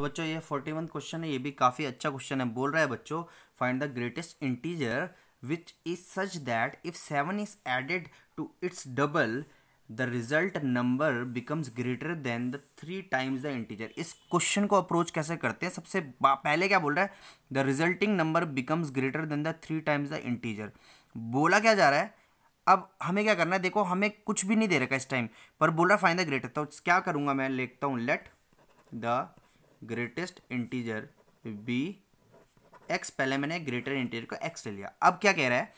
तो बच्चों, ये फोर्टी वन क्वेश्चन है, ये भी काफ़ी अच्छा क्वेश्चन है। बोल रहा है बच्चों find the greatest integer which is such that if seven is added to its double the result number becomes greater than the three times the integer इस क्वेश्चन को अप्रोच कैसे करते हैं? सबसे पहले क्या बोल रहा है? The resulting number becomes greater than the three times the integer बोला क्या जा रहा है? अब हमें क्या करना है? देखो, हमें कुछ भी नहीं दे रखा इस टाइम पर बोल रहा फाइंड द ग्रेटर तो क्या करूँगा मैं? लिखता हूँ let the greatest integer be x पहले मैंने ग्रेटर इंटीजर को एक्स ले लिया। अब क्या कह रहा है?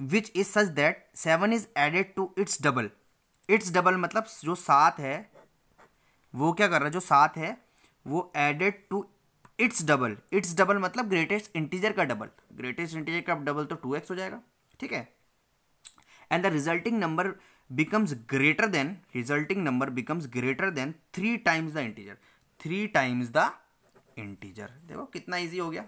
Which is such that seven is added to its double its double मतलब जो सात है, वो क्या कर रहा है? जो सात है, वो added to its double its double मतलब ग्रेटेस्ट इंटीजर का डबल ग्रेटेस्ट इंटीजर का डबल तो टू एक्स हो जाएगा। ठीक है? And the resulting number becomes greater than resulting number becomes greater than three times the integer three times the integer देखो, कितना इजी हो गया।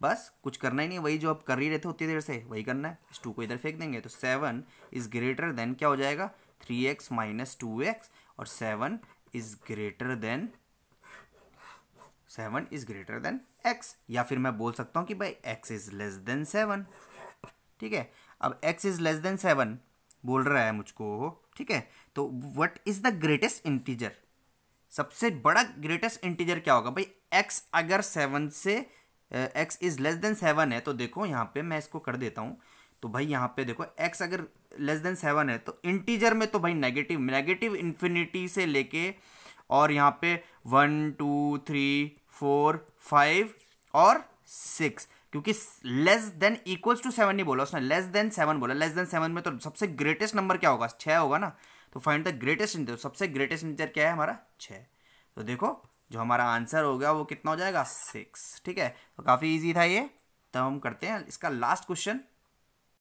बस, कुछ करना ही नहीं, वही जो आप कर ही रहे थे उतनी देर से, वही करना है। इस टू को इधर फेंक देंगे तो सेवन इज़ ग्रेटर देन क्या हो जाएगा? Three x minus two x और seven is greater than seven is greater than x या फिर मैं बोल सकता हूँ कि भाई x is less than seven ठीक है? अब x is less than seven बोल रहा है मुझको, ठीक है? तो what is the greatest integer सबसे बड़ा ग्रेटेस्ट इंटीजर क्या होगा? भाई एक्स अगर सेवन से x is less than seven है तो देखो यहाँ पे मैं इसको कर देता हूँ। तो भाई यहाँ पे देखो एक्स अगर लेस देन सेवन है तो इंटीजर में तो भाई नेगेटिव नेगेटिव इन्फिनिटी से लेके और यहाँ पे one two three four five और सिक्स क्योंकि less than equals to seven नहीं बोला उसने लेस देन सेवन बोला। लेस देन सेवन में तो सबसे ग्रेटेस्ट नंबर क्या होगा? छः होगा ना? तो फाइंड द ग्रेटेस्ट इंटीजर सबसे ग्रेटेस्ट इंटीजर क्या है हमारा? छः तो देखो, जो हमारा आंसर हो गया, वो कितना हो जाएगा? सिक्स ठीक है? तो काफ़ी ईजी था ये। तब हम करते हैं इसका लास्ट क्वेश्चन